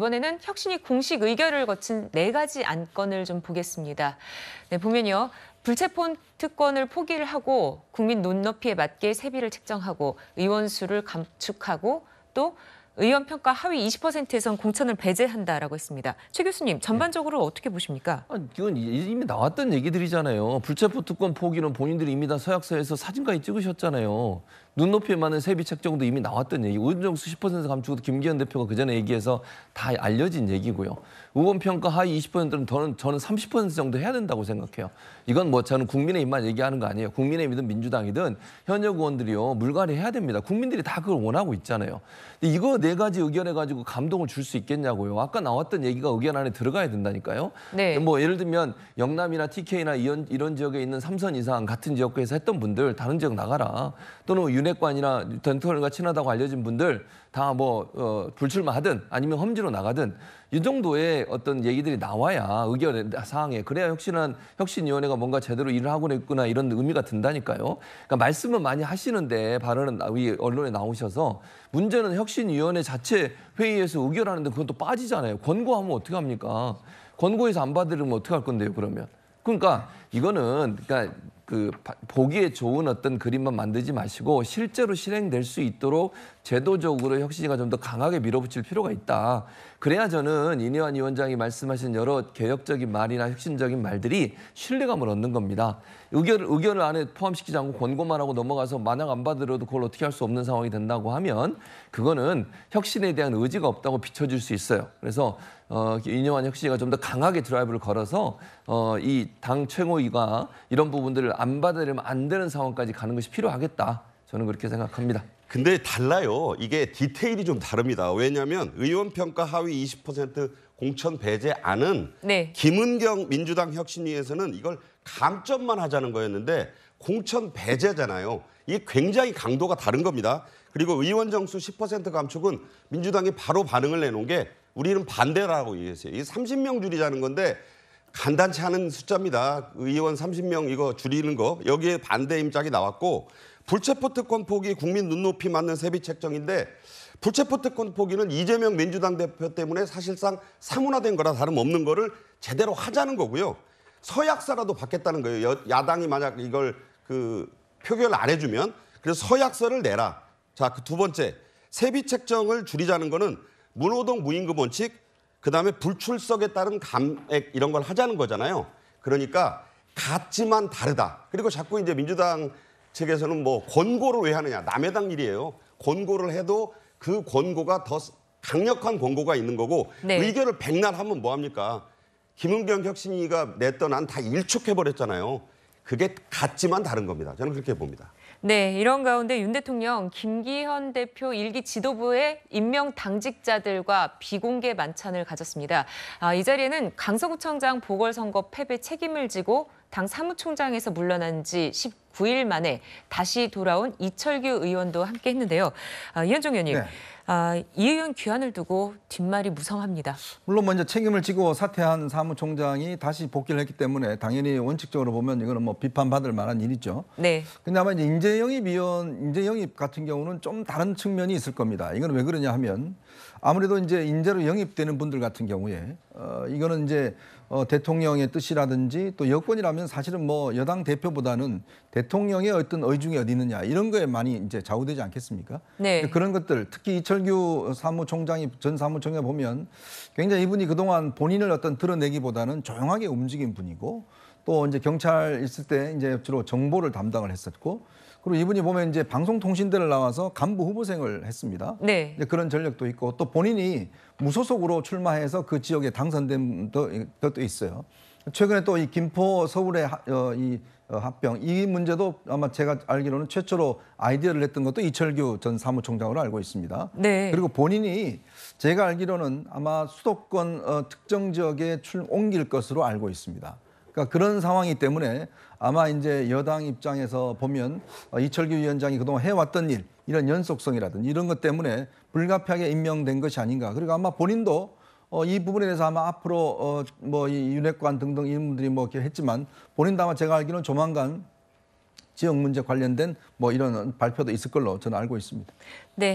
이번에는 혁신이 공식 의결을 거친 네 가지 안건을 좀 보겠습니다. 네, 보면요. 불체포 특권을 포기를 하고 국민 눈높이에 맞게 세비를 책정하고 의원 수를 감축하고 또 의원 평가 하위 20%에선 공천을 배제한다라고 했습니다. 최 교수님, 전반적으로 어떻게 보십니까? 아, 이건 이미 나왔던 얘기들이잖아요. 불체포 특권 포기는 본인들이 이미 다 서약서에서 사진까지 찍으셨잖아요. 눈높이에 맞는 세비 책정도 이미 나왔던 얘기. 의정수 10% 감축도 김기현 대표가 그 전에 얘기해서 다 알려진 얘기고요. 의원 평가 하위 20%는 저는 저는 30% 정도 해야 된다고 생각해요. 이건 뭐 저는 국민의힘만 얘기하는 거 아니에요. 국민의힘이든 민주당이든 현역 의원들이요 물갈이 해야 됩니다. 국민들이 다 그걸 원하고 있잖아요. 근데 이거 네 가지 의견해 가지고 감동을 줄 수 있겠냐고요. 아까 나왔던 얘기가 의견 안에 들어가야 된다니까요. 네. 뭐 예를 들면 영남이나 TK나 이런 이런 지역에 있는 삼선 이상 같은 지역구에서 했던 분들 다른 지역 나가라. 또는 윤 핵관이나 덴털과 친하다고 알려진 분들 다뭐 어, 불출마하든 아니면 험지로 나가든 이 정도의 어떤 얘기들이 나와야 의견 사항에 그래야 혁신한 혁신위원회가 뭔가 제대로 일을 하고 있구나 이런 의미가 든다니까요. 그러니까 말씀은 많이 하시는데 발언은 위 언론에 나오셔서 문제는 혁신위원회 자체 회의에서 의결하는데 그건 또 빠지잖아요. 권고하면 어떻게 합니까? 권고해서 안 받으려면 어떻게 할 건데요, 그러면? 그러니까 이거는 그러니까 그 바- 보기에 좋은 어떤 그림만 만들지 마시고 실제로 실행될 수 있도록 제도적으로 혁신이가 좀 더 강하게 밀어붙일 필요가 있다. 그래야 저는 이내환 위원장이 말씀하신 여러 개혁적인 말이나 혁신적인 말들이 신뢰감을 얻는 겁니다. 의견을 의견을 안에 포함시키지 않고 권고만 하고 넘어가서 만약 안 받으려도 그걸 어떻게 할 수 없는 상황이 된다고 하면 그거는 혁신에 대한 의지가 없다고 비춰질 수 있어요. 그래서 어, 이념한 혁신이가 좀 더 강하게 드라이브를 걸어서 어, 이 당 최고위가 이런 부분들을 안 받으려면 안 되는 상황까지 가는 것이 필요하겠다. 저는 그렇게 생각합니다. 근데 달라요. 이게 디테일이 좀 다릅니다. 왜냐하면 의원 평가 하위 20% 공천 배제 안은 네. 김은경 민주당 혁신위에서는 이걸 감점만 하자는 거였는데 공천 배제잖아요. 이게 굉장히 강도가 다른 겁니다. 그리고 의원 정수 10% 감축은 민주당이 바로 반응을 내놓은 게 우리는 반대라고 얘기했어요. 이게 30명 줄이자는 건데 간단치 않은 숫자입니다. 의원 30명 이거 줄이는 거 여기에 반대 입장이 나왔고 불체포 특권 포기 국민 눈높이 맞는 세비 책정인데 불체포 특권 포기는 이재명 민주당 대표 때문에 사실상 사문화된 거라 다름없는 거를 제대로 하자는 거고요. 서약서라도 받겠다는 거예요. 여- 야당이 만약 이걸 그 표결 안 해주면 그래서 서약서를 내라. 자, 그 두 번째 세비 책정을 줄이자는 거는 문호동 무임금 원칙, 그 다음에 불출석에 따른 감액 이런 걸 하자는 거잖아요. 그러니까 같지만 다르다. 그리고 자꾸 이제 민주당 측에서는 뭐 권고를 왜 하느냐. 남의 당 일이에요. 권고를 해도 그 권고가 더 강력한 권고가 있는 거고 네. 의결을 백날 하면 뭐 합니까? 김은경 혁신위가 냈던 안 다 일축해 버렸잖아요. 그게 같지만 다른 겁니다. 저는 그렇게 봅니다. 네, 이런 가운데 윤 대통령 김기현 대표 일기 지도부의 임명 당직자들과 비공개 만찬을 가졌습니다. 아, 이 자리에는 강서구청장 보궐선거 패배 책임을 지고 당 사무총장에서 물러난 지 19일 만에 다시 돌아온 이철규 의원도 함께 했는데요. 아, 이현종 의원님, 네. 아, 이 의원 귀환을 두고 뒷말이 무성합니다. 물론 먼저 책임을 지고 사퇴한 사무총장이 다시 복귀를 했기 때문에 당연히 원칙적으로 보면 이거는 뭐 비판받을 만한 일이죠. 네, 근데 아마 이제 인재영입 위원, 인재영입 같은 경우는 좀 다른 측면이 있을 겁니다. 이거는 왜 그러냐 하면 아무래도 이제 인재로 영입되는 분들 같은 경우에 어, 이거는 이제 어, 대통령의 뜻이라든지 또 여권이라면 사실은 뭐 여당 대표보다는 대통령의 어떤 의중이 어디 있느냐 이런 거에 많이 이제 좌우되지 않겠습니까? 네. 그런 것들 특히 이철규 사무총장이 전 사무총장 보면 굉장히 이분이 그동안 본인을 어떤 드러내기보다는 조용하게 움직인 분이고 또 이제 경찰 있을 때 이제 주로 정보를 담당을 했었고 그리고 이분이 보면 이제 방송통신대를 나와서 간부 후보생을 했습니다. 네. 그런 전력도 있고 또 본인이 무소속으로 출마해서 그 지역에 당선된 것도- 것도 있어요. 최근에 또 이 김포 서울의 하- 어, 이 어, 합병 이 문제도 아마 제가 알기로는 최초로 아이디어를 냈던 것도 이철규 전 사무총장으로 알고 있습니다. 네. 그리고 본인이 제가 알기로는 아마 수도권 어, 특정 지역에 출 옮길 것으로 알고 있습니다. 그러니까 그런 상황이기 때문에 아마 이제 여당 입장에서 보면 어, 이철규 위원장이 그동안 해왔던 일 이런 연속성이라든지 이런 것 때문에 불가피하게 임명된 것이 아닌가. 그리고 아마 본인도 어, 이 부분에 대해서 아마 앞으로 어, 뭐이 윤핵관 등등 이런 분들이 뭐 이렇게 했지만 본인도 아마 제가 알기로는 조만간 지역 문제 관련된 뭐 이런 발표도 있을 걸로 저는 알고 있습니다. 네.